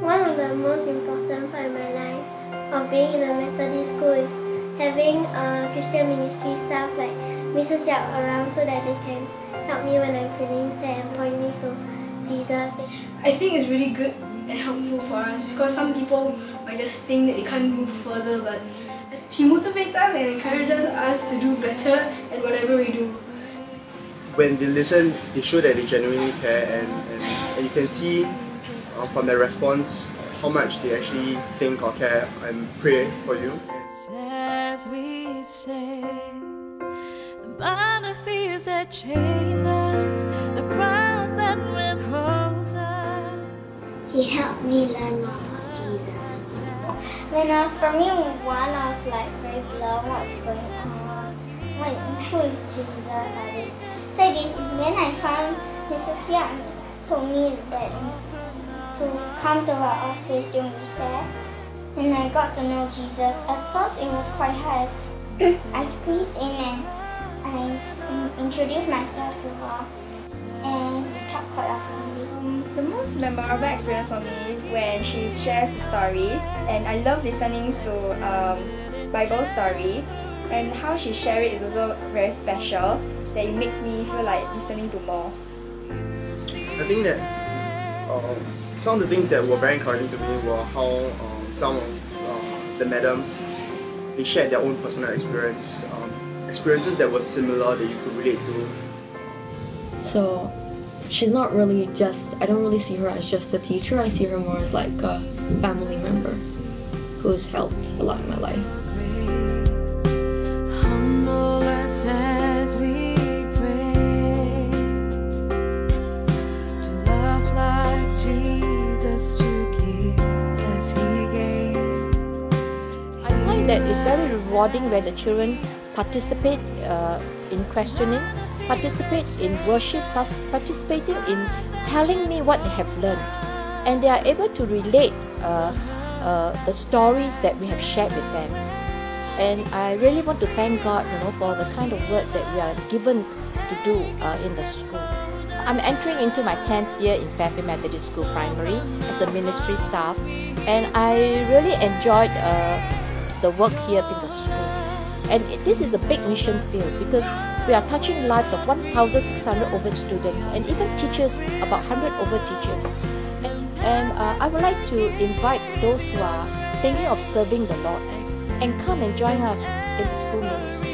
the most important part in my life of being in a Methodist school is having a Christian ministry staff like Mrs. Yap around so that they can help me when I'm feeling sad and point me to Jesus. I think it's really good and helpful for us because some people might just think that they can't move further but she motivates us and encourages us to do better at whatever we do. When they listen, they show that they genuinely care and, and, and you can see from their response how much they actually think or care and pray for you. As we say, the fears that chain us, the pride that withholds us. He helped me learn more about Jesus. When I was primary one, I was like very blur what's going on. What, who is Jesus? All this. So this, then I found Mrs. Young told me that to come to her office during recess and I got to know Jesus. At first it was quite hard. I squeezed in and I introduced myself to her and we talked quite often. The most memorable experience for me is when she shares the stories and I love listening to um, Bible story and how she shares it is also very special that it makes me feel like listening to more. I think that uh, some of the things that were very encouraging to me were how um, some of uh, the madams they shared their own personal experience, um, experiences that were similar that you could relate to. So she's not really just, I don't really see her as just a teacher, I see her more as like a family member who's helped a lot in my life. That it's very rewarding when the children participate uh, in questioning, participate in worship, participating in telling me what they have learned. And they are able to relate uh, uh, the stories that we have shared with them. And I really want to thank God, you know, for the kind of work that we are given to do uh, in the school. I'm entering into my 10th year in Fairfield Methodist School Primary as a ministry staff, and I really enjoyed uh, the work here in the school. And this is a big mission field because we are touching lives of 1,600 over students and even teachers, about 100 over teachers. And, uh, I would like to invite those who are thinking of serving the Lord and come and join us in the school ministry.